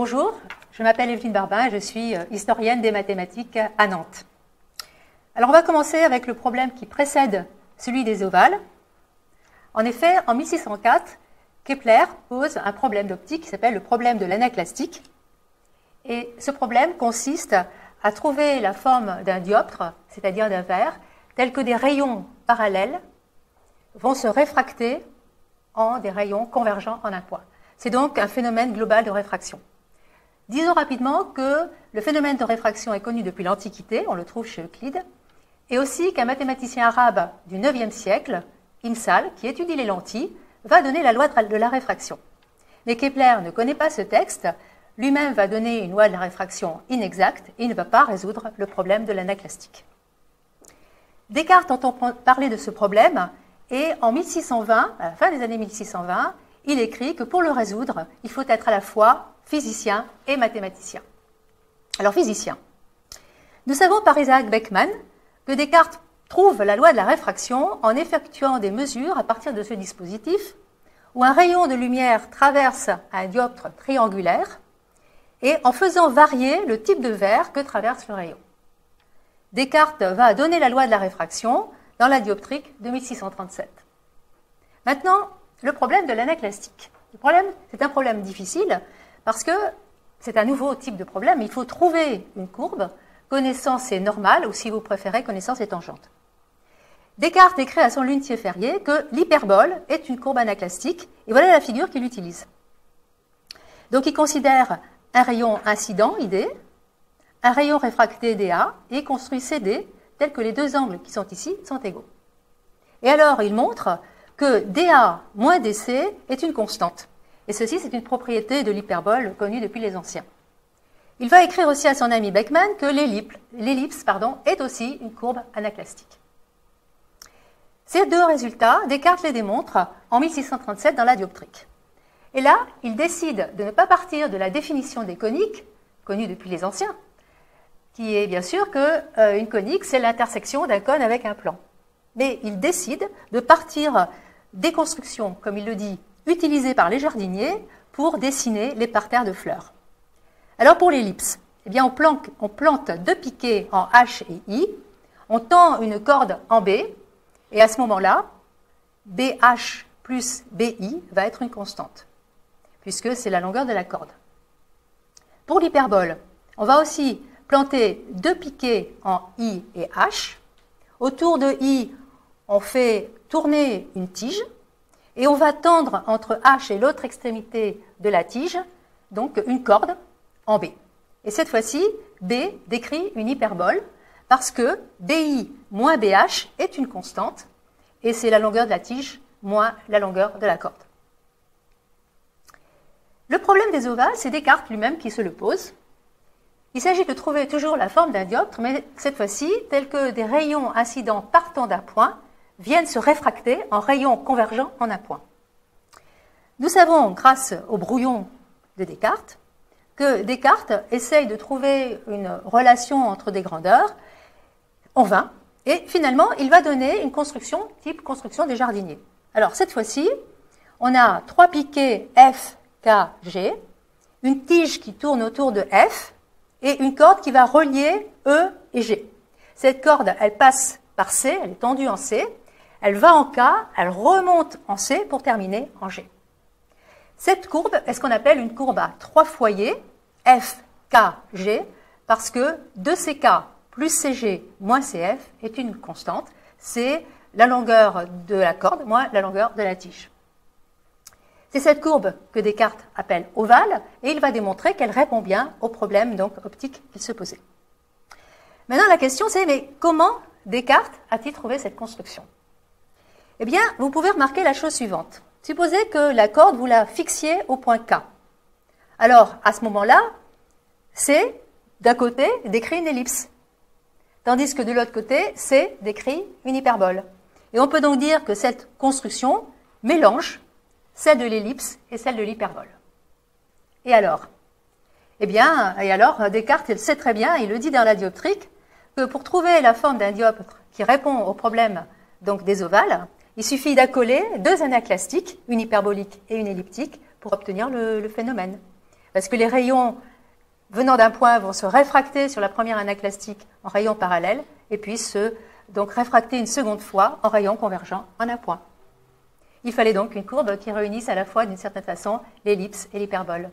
Bonjour, je m'appelle Evelyne Barbin je suis euh, historienne des mathématiques à Nantes. Alors on va commencer avec le problème qui précède celui des ovales. En effet, en 1604, Kepler pose un problème d'optique qui s'appelle le problème de l'anaclastique. Et ce problème consiste à trouver la forme d'un dioptre, c'est-à-dire d'un verre, tel que des rayons parallèles vont se réfracter en des rayons convergents en un point. C'est donc un phénomène global de réfraction. Disons rapidement que le phénomène de réfraction est connu depuis l'Antiquité, on le trouve chez Euclide, et aussi qu'un mathématicien arabe du IXe siècle, Imsal, qui étudie les lentilles, va donner la loi de la réfraction. Mais Kepler ne connaît pas ce texte, lui-même va donner une loi de la réfraction inexacte et il ne va pas résoudre le problème de l'anaclastique. Descartes entend parler de ce problème et en 1620, à la fin des années 1620, il écrit que pour le résoudre, il faut être à la fois physicien et mathématicien. Alors physicien. Nous savons par Isaac Beckmann que Descartes trouve la loi de la réfraction en effectuant des mesures à partir de ce dispositif où un rayon de lumière traverse un dioptre triangulaire et en faisant varier le type de verre que traverse le rayon. Descartes va donner la loi de la réfraction dans la dioptrique de 1637. Maintenant, le problème de l'anaclastique. Le problème, c'est un problème difficile parce que c'est un nouveau type de problème. Il faut trouver une courbe, connaissance est normale, ou si vous préférez, connaissance est tangente. Descartes écrit à son lunetier Ferrier que l'hyperbole est une courbe anaclastique, et voilà la figure qu'il utilise. Donc il considère un rayon incident, ID, un rayon réfracté, DA, et construit CD, tel que les deux angles qui sont ici sont égaux. Et alors il montre que DA moins DC est une constante. Et ceci, c'est une propriété de l'hyperbole connue depuis les anciens. Il va écrire aussi à son ami Beckmann que l'ellipse est aussi une courbe anaclastique. Ces deux résultats, Descartes les démontre en 1637 dans la dioptrique. Et là, il décide de ne pas partir de la définition des coniques, connue depuis les anciens, qui est bien sûr qu'une euh, conique, c'est l'intersection d'un cône avec un plan. Mais il décide de partir des constructions, comme il le dit, utilisées par les jardiniers pour dessiner les parterres de fleurs. Alors pour l'ellipse, eh on plante deux piquets en H et I, on tend une corde en B, et à ce moment-là, BH plus BI va être une constante, puisque c'est la longueur de la corde. Pour l'hyperbole, on va aussi planter deux piquets en I et H. Autour de I, on fait tourner une tige et on va tendre entre H et l'autre extrémité de la tige, donc une corde en B. Et cette fois-ci, B décrit une hyperbole parce que BI moins BH est une constante, et c'est la longueur de la tige moins la longueur de la corde. Le problème des ovales, c'est Descartes lui-même qui se le pose. Il s'agit de trouver toujours la forme d'un dioptre, mais cette fois-ci, tel que des rayons incidents partant d'un point viennent se réfracter en rayons convergents en un point. Nous savons, grâce au brouillon de Descartes, que Descartes essaye de trouver une relation entre des grandeurs en vain, et finalement, il va donner une construction type construction des jardiniers. Alors, cette fois-ci, on a trois piquets F, K, G, une tige qui tourne autour de F, et une corde qui va relier E et G. Cette corde, elle passe par C, elle est tendue en C, elle va en K, elle remonte en C pour terminer en G. Cette courbe est ce qu'on appelle une courbe à trois foyers, F, K, G, parce que 2CK plus CG moins CF est une constante. C'est la longueur de la corde moins la longueur de la tige. C'est cette courbe que Descartes appelle ovale et il va démontrer qu'elle répond bien au problème donc optique qu'il se posait. Maintenant la question c'est mais comment Descartes a-t-il trouvé cette construction? Eh bien, vous pouvez remarquer la chose suivante. Supposez que la corde vous la fixiez au point K. Alors, à ce moment-là, C, d'un côté, décrit une ellipse tandis que de l'autre côté, C décrit une hyperbole. Et on peut donc dire que cette construction mélange celle de l'ellipse et celle de l'hyperbole. Et alors? Eh bien, et alors, Descartes, il sait très bien, il le dit dans la dioptrique, que pour trouver la forme d'un dioptre qui répond au problème donc des ovales, il suffit d'accoler deux anaclastiques, une hyperbolique et une elliptique, pour obtenir le, phénomène. Parce que les rayons venant d'un point vont se réfracter sur la première anaclastique en rayons parallèles et puis se donc réfracter une seconde fois en rayons convergents en un point. Il fallait donc une courbe qui réunisse à la fois d'une certaine façon l'ellipse et l'hyperbole.